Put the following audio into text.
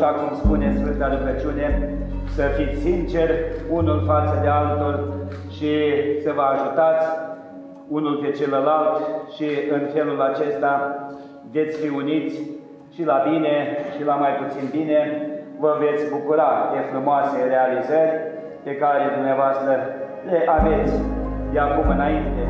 așa cum spune Sfânta Rugăciune, să fiți sinceri unul față de altul și să vă ajutați unul pe celălalt și în felul acesta veți fi uniți și la bine și la mai puțin bine, vă veți bucura de frumoase realizări pe care dumneavoastră le aveți de acum înainte.